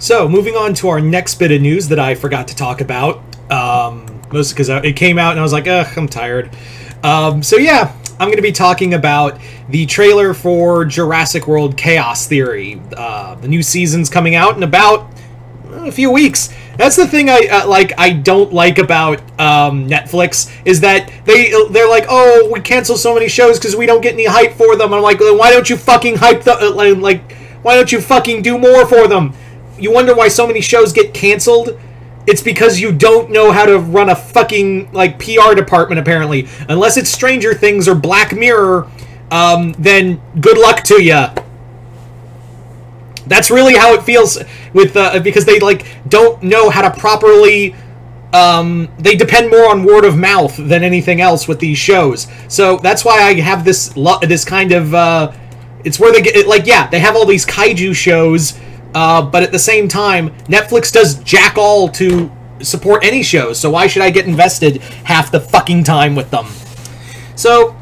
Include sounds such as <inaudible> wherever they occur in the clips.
So, moving on to our next bit of news that I forgot to talk about. Um, mostly because it came out and I was like, ugh, I'm tired. Um, so, yeah, I'm going to be talking about the trailer for Jurassic World Chaos Theory. Uh, the new season's coming out in about a few weeks. That's the thing I uh, like. I don't like about um, Netflix is that they they're like, oh, we cancel so many shows because we don't get any hype for them. I'm like, why don't you fucking hype the uh, like? Why don't you fucking do more for them? You wonder why so many shows get canceled. It's because you don't know how to run a fucking like PR department. Apparently, unless it's Stranger Things or Black Mirror, um, then good luck to you. That's really how it feels with uh, because they like don't know how to properly. Um, they depend more on word of mouth than anything else with these shows. So that's why I have this lo- this kind of. Uh, it's where they get like yeah they have all these kaiju shows, uh, but at the same time Netflix does jack all to support any shows. So why should I get invested half the fucking time with them? So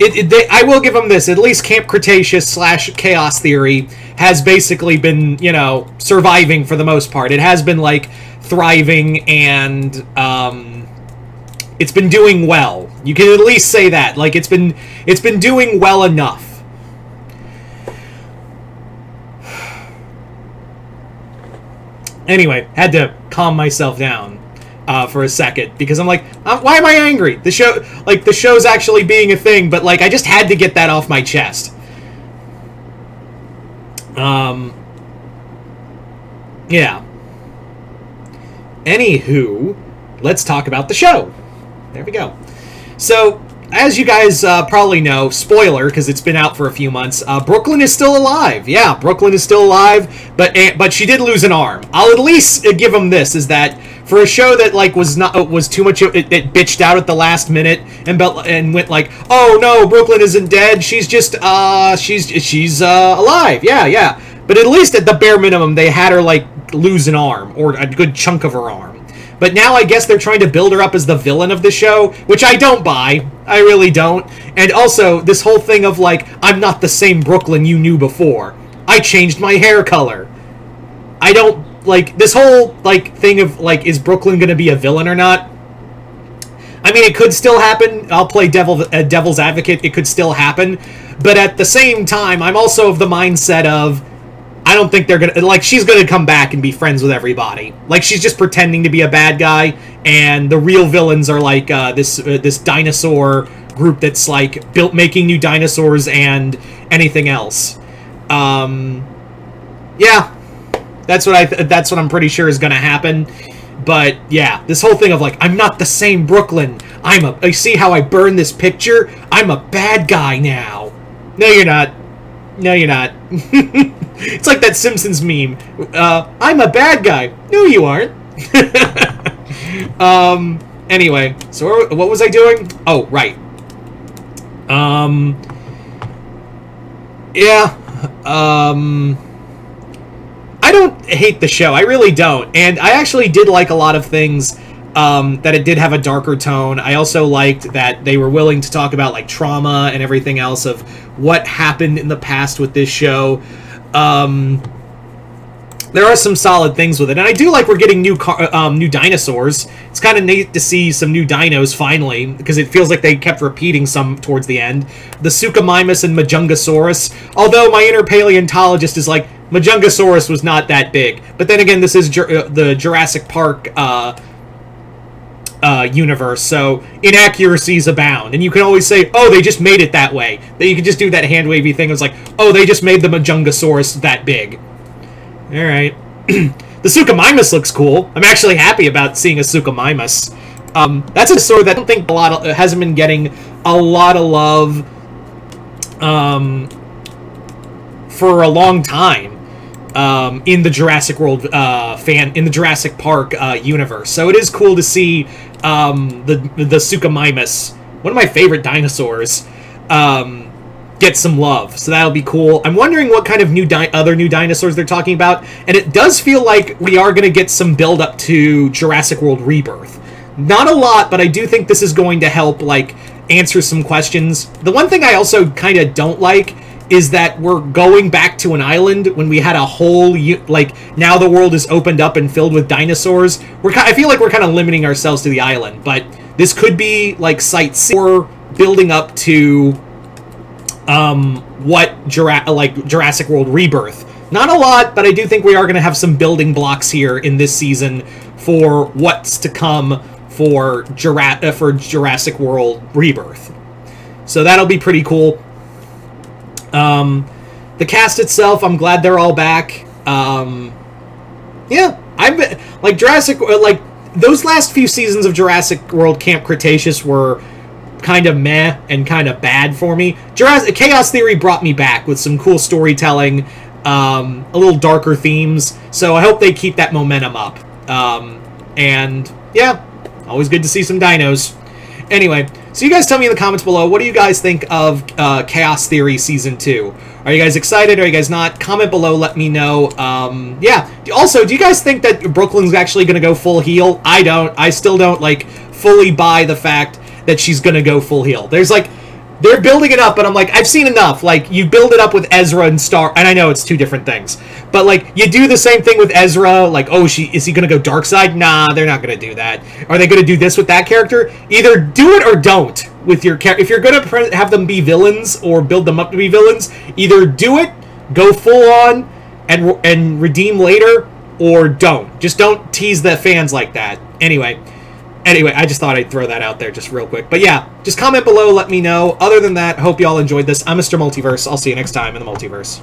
it, it, they, I will give them this. At least Camp Cretaceous slash Chaos Theory has basically been, you know, surviving for the most part. It has been like thriving and um, it's been doing well. You can at least say that. Like it's been it's been doing well enough. Anyway, had to calm myself down uh, for a second because I'm like, uh, why am I angry? The show, like, the show's actually being a thing, but like, I just had to get that off my chest. Um, yeah. Anywho, let's talk about the show. There we go. So, as you guys uh, probably know, spoiler because it's been out for a few months. Uh, Brooklyn is still alive. Yeah, Brooklyn is still alive, but eh, but she did lose an arm. I'll at least uh, give them this: is that for a show that like was not uh, was too much, it, it bitched out at the last minute and and went like, oh no, Brooklyn isn't dead. She's just uh she's she's uh, alive. Yeah, yeah. But at least at the bare minimum, they had her like lose an arm or a good chunk of her arm. But now I guess they're trying to build her up as the villain of the show, which I don't buy. I really don't. And also, this whole thing of like, I'm not the same Brooklyn you knew before. I changed my hair color. I don't like this whole like thing of like, is Brooklyn gonna be a villain or not? I mean, it could still happen. I'll play devil uh, devil's advocate. It could still happen, but at the same time, I'm also of the mindset of I don't think they're gonna like she's gonna come back and be friends with everybody. Like she's just pretending to be a bad guy, and the real villains are like uh, this uh, this dinosaur group that's like built making new dinosaurs and anything else. Um, yeah, that's what I th- that's what I'm pretty sure is gonna happen. But yeah, this whole thing of like I'm not the same Brooklyn. I'm a. I see how I burn this picture. I'm a bad guy now. No, you're not. No, you're not. <laughs> it's like that Simpsons meme. Uh, I'm a bad guy. No, you aren't. <laughs> um. Anyway, so what was I doing? Oh, right. Um. Yeah. Um. I don't hate the show. I really don't. And I actually did like a lot of things um, that it did have a darker tone. I also liked that they were willing to talk about like trauma and everything else of what happened in the past with this show. Um, there are some solid things with it, and I do like we're getting new car, um, new dinosaurs. It's kind of neat to see some new dinos finally, because it feels like they kept repeating some towards the end. The Suchomimus and Majungasaurus. Although my inner paleontologist is like Majungasaurus was not that big, but then again, this is Jur- uh, the Jurassic Park. Uh, uh, universe, so inaccuracies abound. And you can always say, oh, they just made it that way. That you can just do that hand wavy thing. It's like, oh, they just made the Majungasaurus that big. All right. <clears throat> the Suchomimus looks cool. I'm actually happy about seeing a Suchomimus. Um, that's a sword that I don't think a lot of, hasn't been getting a lot of love um, for a long time um, in the Jurassic World uh, fan in the Jurassic Park uh, universe. So it is cool to see um, the the Suchomimus, one of my favorite dinosaurs, um, get some love. So that'll be cool. I'm wondering what kind of new di- other new dinosaurs they're talking about, and it does feel like we are going to get some build up to Jurassic World Rebirth. Not a lot, but I do think this is going to help like answer some questions. The one thing I also kind of don't like is that we're going back to an island when we had a whole like now the world is opened up and filled with dinosaurs. We're I feel like we're kind of limiting ourselves to the island, but this could be like sightseeing or building up to um, what Jura- like Jurassic World Rebirth. Not a lot, but I do think we are going to have some building blocks here in this season for what's to come for, Jura- uh, for Jurassic World Rebirth. So that'll be pretty cool. Um, the cast itself, I'm glad they're all back. Um, yeah, I've been like Jurassic, uh, like those last few seasons of Jurassic World Camp Cretaceous were kind of meh and kind of bad for me. Jurassic Chaos Theory brought me back with some cool storytelling, um, a little darker themes. So I hope they keep that momentum up. Um, and yeah, always good to see some dinos. Anyway, so you guys tell me in the comments below, what do you guys think of uh, Chaos Theory Season 2? Are you guys excited? Are you guys not? Comment below, let me know. Um, yeah, also, do you guys think that Brooklyn's actually going to go full heel? I don't. I still don't, like, fully buy the fact that she's going to go full heel. There's, like, they're building it up, but I'm like, I've seen enough. Like, you build it up with Ezra and Star, and I know it's two different things, but like, you do the same thing with Ezra. Like, oh, she is he gonna go dark side? Nah, they're not gonna do that. Are they gonna do this with that character? Either do it or don't with your character. If you're gonna have them be villains or build them up to be villains, either do it, go full on, and and redeem later, or don't. Just don't tease the fans like that. Anyway. Anyway, I just thought I'd throw that out there just real quick. But yeah, just comment below, let me know. Other than that, hope you all enjoyed this. I'm Mr. Multiverse. I'll see you next time in the multiverse.